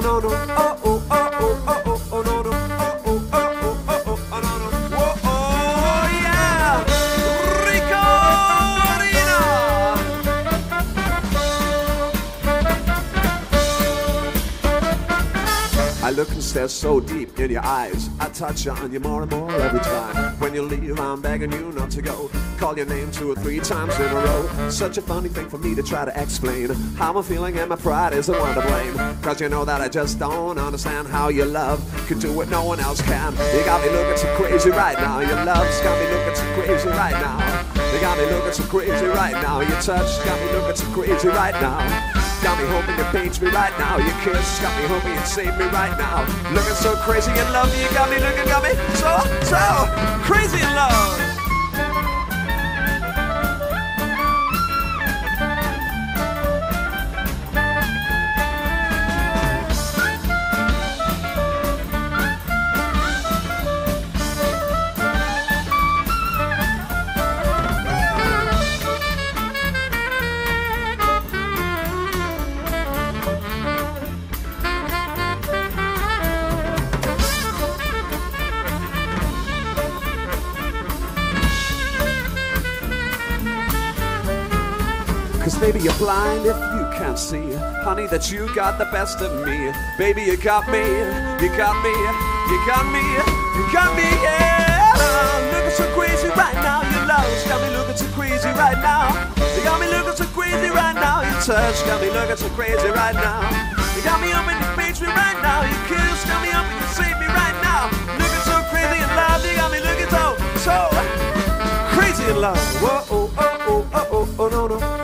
no no, I look and stare so deep in your eyes. I touch on you more and more every time. When you leave, I'm begging you not to go. Call your name two or three times in a row. Such a funny thing for me to try to explain. How I'm feeling and my pride is the one to blame. Cause you know that I just don't understand how your love can do what no one else can. You got me looking so crazy right now. Your love's got me looking so crazy right now. You got me looking so crazy right now. Your touch got me looking so crazy right now. Got me hoping you page me right now. Your kiss got me hoping you save me right now. Looking so crazy in love, you got me looking, got me so, so crazy in love. Cause baby, you're blind if you can't see. Honey, that you got the best of me. Baby, you got me, you got me, you got me, you got me, yeah. Looking so crazy right now, your love's got me looking so crazy right now. You got me looking so crazy right now, your touch got me looking so crazy right now. You got me up and you page me right now, your kiss got me up and you save me right now. Looking so crazy in love, you got me looking so, so crazy in love. Whoa, oh, oh, oh, oh, oh, oh, no, no.